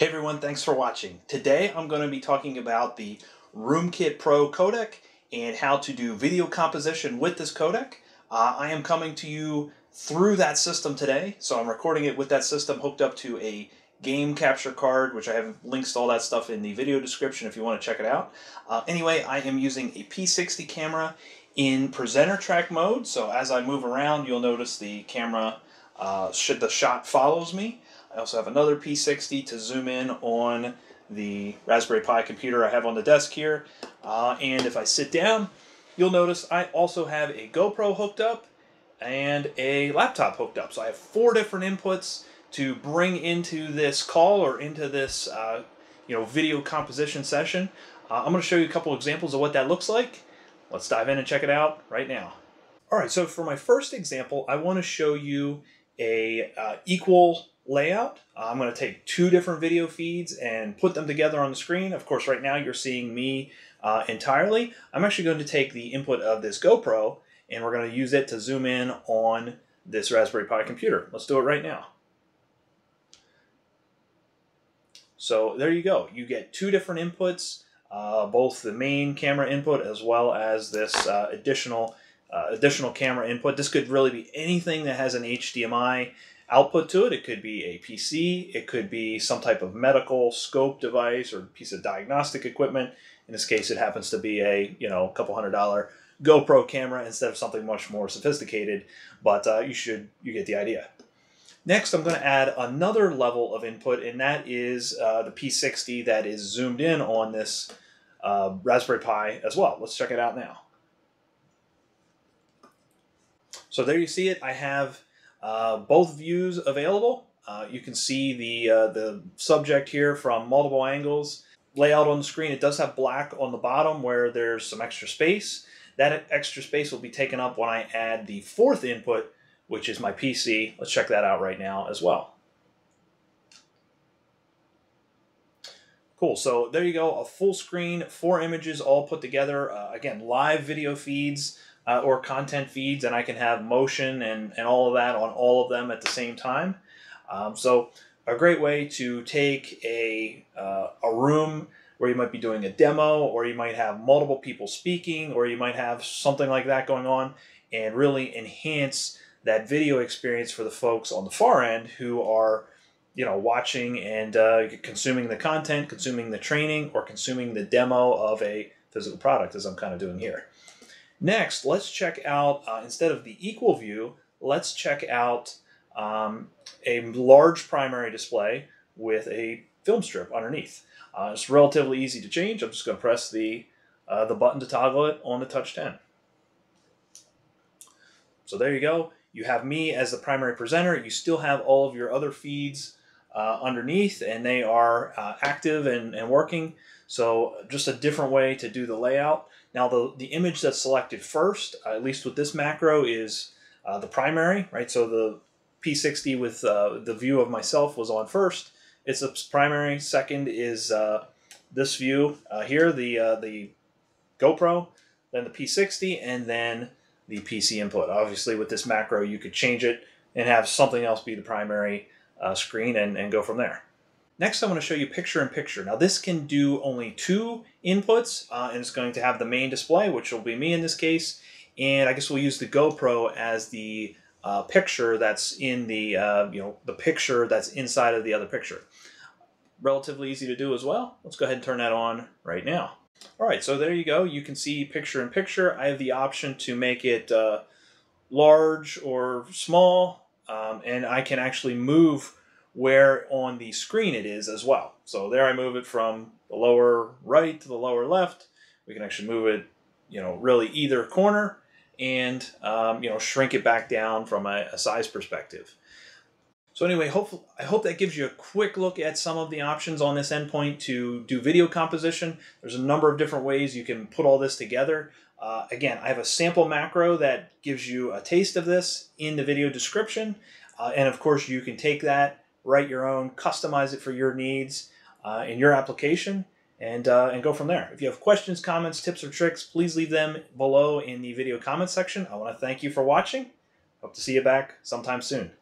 Hey everyone, thanks for watching. Today I'm going to be talking about the RoomKit Pro codec and how to do video composition with this codec. Uh, I am coming to you through that system today, so I'm recording it with that system hooked up to a game capture card, which I have links to all that stuff in the video description if you want to check it out. Uh, anyway, I am using a P60 camera in presenter track mode, so as I move around you'll notice the camera, uh, should the shot follows me. I also have another P60 to zoom in on the Raspberry Pi computer I have on the desk here. Uh, and if I sit down, you'll notice I also have a GoPro hooked up and a laptop hooked up. So I have four different inputs to bring into this call or into this uh, you know video composition session. Uh, I'm going to show you a couple examples of what that looks like. Let's dive in and check it out right now. All right, so for my first example, I want to show you a uh, equal layout. I'm going to take two different video feeds and put them together on the screen. Of course, right now you're seeing me uh, entirely. I'm actually going to take the input of this GoPro and we're going to use it to zoom in on this Raspberry Pi computer. Let's do it right now. So there you go. You get two different inputs, uh, both the main camera input as well as this uh, additional uh, additional camera input. This could really be anything that has an HDMI output to it. It could be a PC, it could be some type of medical scope device or piece of diagnostic equipment. In this case, it happens to be a you know a couple hundred dollar GoPro camera instead of something much more sophisticated. But uh, you should you get the idea. Next, I'm going to add another level of input, and that is uh, the P60 that is zoomed in on this uh, Raspberry Pi as well. Let's check it out now. So there you see it. I have uh, both views available. Uh, you can see the, uh, the subject here from multiple angles. Layout on the screen, it does have black on the bottom where there's some extra space. That extra space will be taken up when I add the fourth input, which is my PC. Let's check that out right now as well. Cool, so there you go, a full screen, four images all put together. Uh, again, live video feeds uh, or content feeds, and I can have motion and, and all of that on all of them at the same time. Um, so a great way to take a, uh, a room where you might be doing a demo, or you might have multiple people speaking, or you might have something like that going on, and really enhance that video experience for the folks on the far end who are you know watching and uh, consuming the content consuming the training or consuming the demo of a physical product as i'm kind of doing here Next, let's check out, uh, instead of the equal view, let's check out um, a large primary display with a film strip underneath. Uh, it's relatively easy to change. I'm just going to press the, uh, the button to toggle it on the Touch 10. So there you go. You have me as the primary presenter. You still have all of your other feeds uh, underneath and they are uh, active and, and working. So just a different way to do the layout. Now the, the image that's selected first, uh, at least with this macro, is uh, the primary, right? So the P60 with uh, the view of myself was on first. It's a primary. Second is this view here, the, the GoPro, then the P60, and then the PC input. Obviously with this macro, you could change it and have something else be the primary screen and, and go from there. Next, I want to show you picture-in-picture. Now this can do only two inputs, uh, and it's going to have the main display, which will be me in this case, and I guess we'll use the GoPro as the uh, picture that's in the, uh, you know, the picture that's inside of the other picture. Relatively easy to do as well. Let's go ahead and turn that on right now. All right, so there you go. You can see picture-in-picture. I have the option to make it uh, large or small, um, and I can actually move where on the screen it is as well. So there I move it from the lower right to the lower left. We can actually move it, you know, really either corner and, um, you know, shrink it back down from a, a size perspective. So anyway, I hope that gives you a quick look at some of the options on this endpoint to do video composition. There's a number of different ways you can put all this together. Uh, again, I have a sample macro that gives you a taste of this in the video description. Uh, and of course, you can take that write your own, customize it for your needs uh, in your application, and, uh, and go from there. If you have questions, comments, tips, or tricks, please leave them below in the video comment section. I want to thank you for watching. Hope to see you back sometime soon.